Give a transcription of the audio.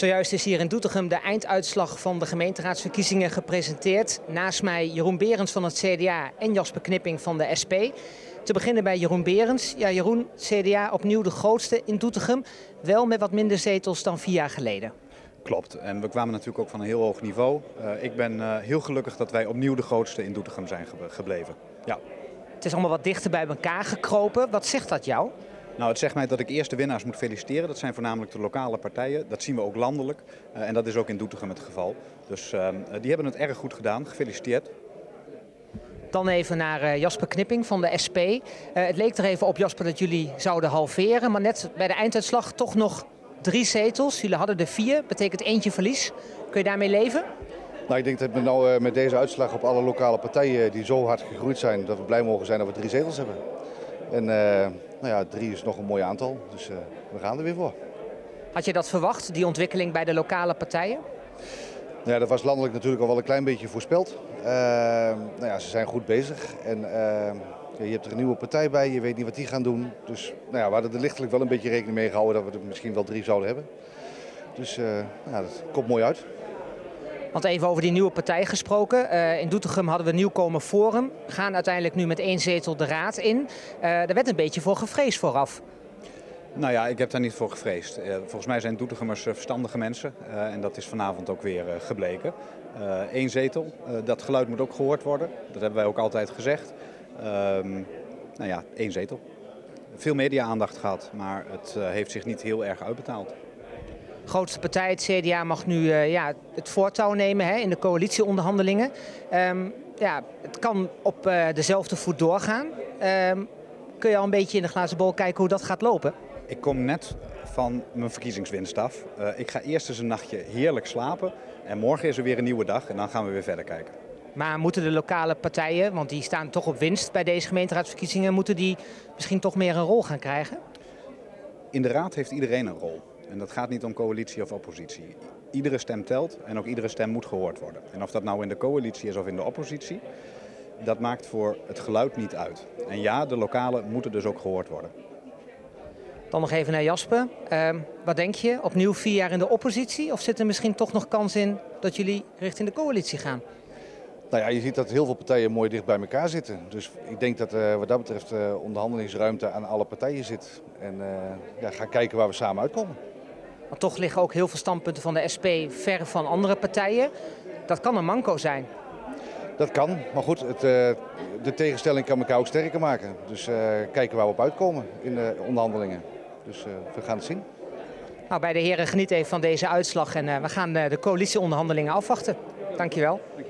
Zojuist is hier in Doetinchem de einduitslag van de gemeenteraadsverkiezingen gepresenteerd. Naast mij Jeroen Berends van het CDA en Jasper Knipping van de SP. Te beginnen bij Jeroen Berends. Ja, Jeroen, CDA opnieuw de grootste in Doetinchem. Wel met wat minder zetels dan vier jaar geleden. Klopt. En we kwamen natuurlijk ook van een heel hoog niveau. Uh, ik ben uh, heel gelukkig dat wij opnieuw de grootste in Doetinchem zijn gebleven. Ja. Het is allemaal wat dichter bij elkaar gekropen. Wat zegt dat jou? Nou, het zegt mij dat ik eerst de winnaars moet feliciteren. Dat zijn voornamelijk de lokale partijen. Dat zien we ook landelijk. Uh, en dat is ook in Doetinchem het geval. Dus uh, die hebben het erg goed gedaan. Gefeliciteerd. Dan even naar uh, Jasper Knipping van de SP. het leek er even op, Jasper, dat jullie zouden halveren. Maar net bij de einduitslag toch nog drie zetels. Jullie hadden er vier. Betekent eentje verlies. Kun je daarmee leven? Nou, ik denk dat we nou met deze uitslag op alle lokale partijen die zo hard gegroeid zijn, dat we blij mogen zijn dat we drie zetels hebben. En nou ja, drie is nog een mooi aantal, dus uh, we gaan er weer voor. Had je dat verwacht, die ontwikkeling bij de lokale partijen? Ja, dat was landelijk natuurlijk al wel een klein beetje voorspeld. Uh, nou ja, ze zijn goed bezig en je hebt er een nieuwe partij bij, je weet niet wat die gaan doen. Dus nou ja, we hadden er lichtelijk wel een beetje rekening mee gehouden dat we er misschien wel drie zouden hebben. Dus nou ja, dat komt mooi uit. Want even over die nieuwe partij gesproken. Uh, in Doetinchem hadden we nieuwkomer Forum. Gaan uiteindelijk nu met één zetel de raad in. Uh, daar werd een beetje voor gevreesd vooraf. Nou ja, ik heb daar niet voor gevreesd. Uh, volgens mij zijn Doetinchamers verstandige mensen. en dat is vanavond ook weer gebleken. Eén zetel, dat geluid moet ook gehoord worden. Dat hebben wij ook altijd gezegd. Ehm, nou ja, één zetel. Veel media-aandacht gehad, maar het heeft zich niet heel erg uitbetaald grootste partij, het CDA, mag nu uh, ja, het voortouw nemen hè, in de coalitieonderhandelingen. Um, ja, het kan op uh, dezelfde voet doorgaan. Um, kun je al een beetje in de glazen bol kijken hoe dat gaat lopen? Ik kom net van mijn verkiezingswinst af. Uh, ik ga eerst eens een nachtje heerlijk slapen. En morgen is er weer een nieuwe dag en dan gaan we weer verder kijken. Maar moeten de lokale partijen, want die staan toch op winst bij deze gemeenteraadsverkiezingen, moeten die misschien toch meer een rol gaan krijgen? In de raad heeft iedereen een rol. En dat gaat niet om coalitie of oppositie. Iedere stem telt en ook iedere stem moet gehoord worden. En of dat nou in de coalitie is of in de oppositie, dat maakt voor het geluid niet uit. En ja, de lokale moeten dus ook gehoord worden. Dan nog even naar Jasper. Uh, wat denk je? Opnieuw vier jaar in de oppositie? Of zit er misschien toch nog kans in dat jullie richting de coalitie gaan? Nou ja, je ziet dat heel veel partijen mooi dicht bij elkaar zitten. Dus ik denk dat uh, wat dat betreft uh, onderhandelingsruimte aan alle partijen zit. En uh, ja, ga kijken waar we samen uitkomen. Maar toch liggen ook heel veel standpunten van de SP ver van andere partijen. Dat kan een manco zijn. Dat kan, maar goed, het, de tegenstelling kan elkaar ook sterker maken. Dus kijken waar we op uitkomen in de onderhandelingen. Dus we gaan het zien. Nou, bij de heren geniet even van deze uitslag en we gaan de coalitieonderhandelingen afwachten. Dankjewel. Dank